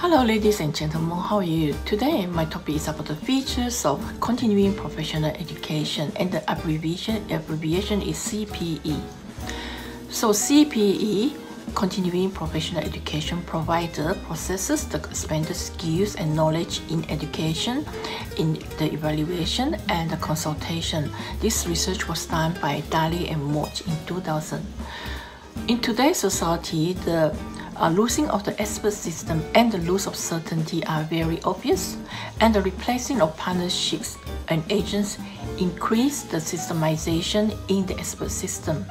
Hello ladies and gentlemen, how are you? Today my topic is about the features of continuing professional education and the abbreviation abbreviation is CPE. So CPE continuing professional education provider processes the expanded skills and knowledge in education, in the evaluation and the consultation. This research was done by Daley and Mott in 2000. In today's society, the uh, losing of the expert system and the loss of certainty are very obvious, and the replacing of partnerships and agents increase the systemization in the expert system.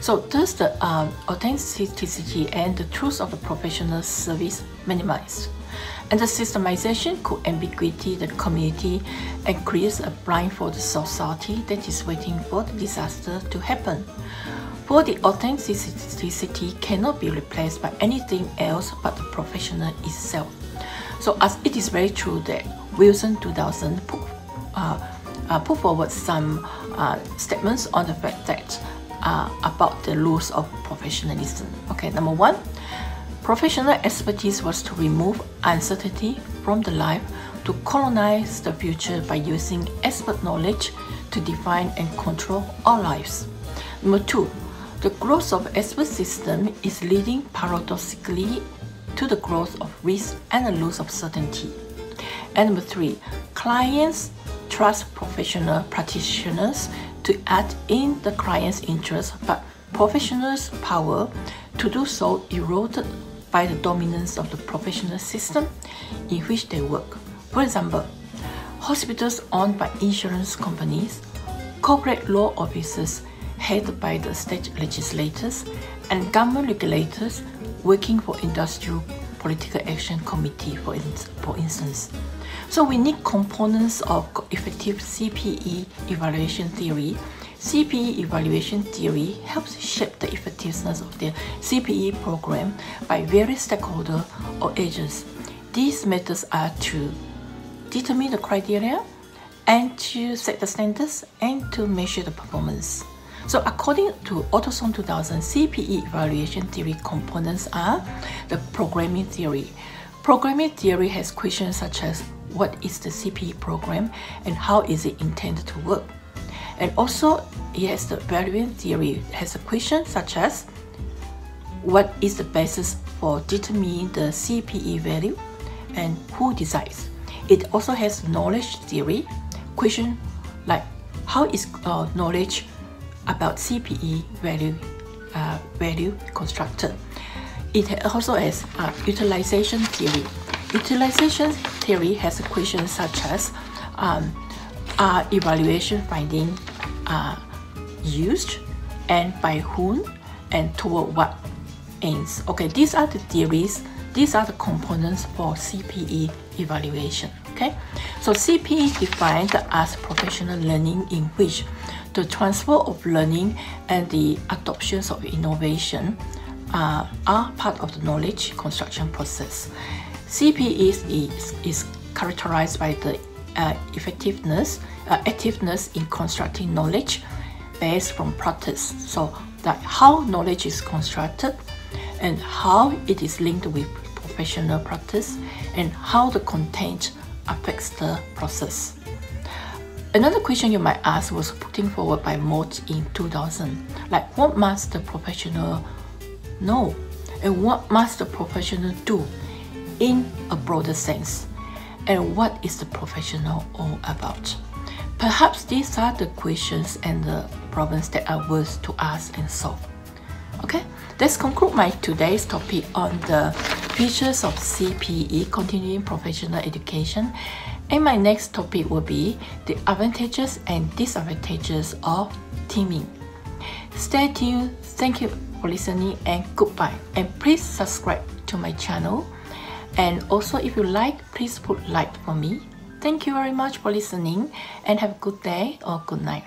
So thus the uh, authenticity and the truth of the professional service minimized. And the systemization could ambiguity the community and creates a blindfold society that is waiting for the disaster to happen. For the authenticity cannot be replaced by anything else but the professional itself. So as it is very true that Wilson 2000 put, uh, uh, put forward some uh, statements on the fact that uh, about the rules of professionalism. Okay, number one, professional expertise was to remove uncertainty from the life to colonize the future by using expert knowledge to define and control our lives. Number two, the growth of expert system is leading paradoxically to the growth of risk and the loss of certainty. And number three, clients trust professional practitioners to act in the client's interest, but professionals' power to do so eroded by the dominance of the professional system in which they work. For example, hospitals owned by insurance companies, corporate law offices headed by the state legislators and government regulators working for industrial political action committee for, in, for instance. So we need components of effective CPE evaluation theory. CPE evaluation theory helps shape the effectiveness of the CPE program by various stakeholders or agents. These methods are to determine the criteria and to set the standards and to measure the performance. So according to Ottoson 2000, CPE evaluation theory components are the programming theory. Programming theory has questions such as what is the CPE program and how is it intended to work. And also, it has the variant theory has a question such as what is the basis for determining the CPE value and who decides. It also has knowledge theory question like how is uh, knowledge about CPE value, uh, value constructed. It also has uh, utilization theory. Utilization theory has questions such as um, are evaluation findings uh, used and by whom and toward what aims. Okay, these are the theories, these are the components for CPE evaluation. Okay, so CPE is defined as professional learning in which the transfer of learning and the adoptions of innovation uh, are part of the knowledge construction process. CPE is, is, is characterized by the uh, effectiveness, uh, activeness in constructing knowledge based from practice. So that how knowledge is constructed and how it is linked with professional practice and how the content affects the process. Another question you might ask was putting forward by Mott in 2000. Like, what must the professional know? And what must the professional do in a broader sense? And what is the professional all about? Perhaps these are the questions and the problems that are worth to ask and solve. Okay, let's conclude my today's topic on the features of CPE, Continuing Professional Education, and my next topic will be the advantages and disadvantages of teaming. Stay tuned. Thank you for listening and goodbye. And please subscribe to my channel. And also if you like, please put like for me. Thank you very much for listening and have a good day or good night.